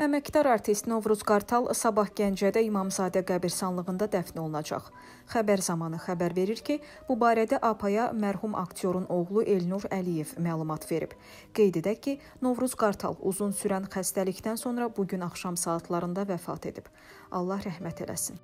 Əməkdar artist Novruz Qartal sabah Gəncədə İmamzadə qəbirstanlığında dəfn olunacaq. Xəbər zamanı xəbər verir ki, bu barədə APA-ya mərhum aktyorun oğlu Elnur Əliyev məlumat verib. Qeyd edək ki, Novruz Qartal uzun sürən xəstəlikdən sonra bu gün axşam saatlarında vəfat edib. Allah rəhmət eləsin.